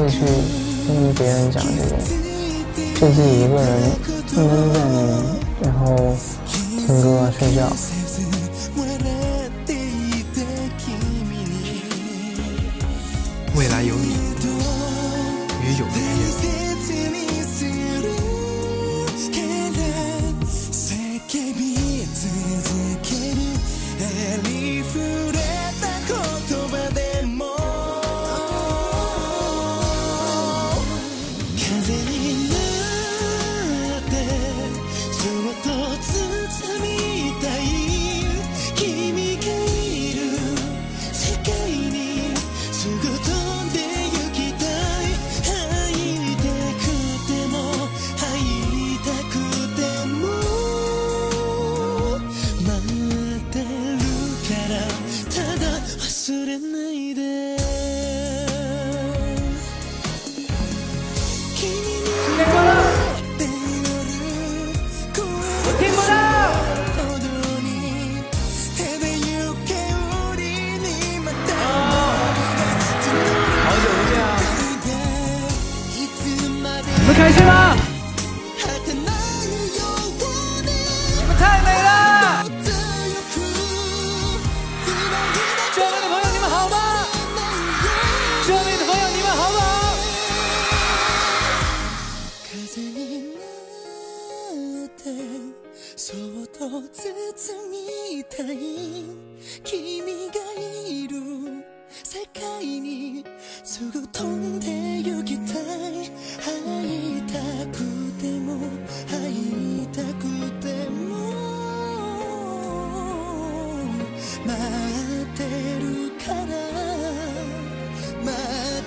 会去跟别人讲这种，就自己一个人闷在那里，然后听歌睡觉。未来有你，与有人愿。开心吗？包みたい君がいる世界にすぐ飛んで行きたい。入りたくても入りたくても待ってるから待ってる。から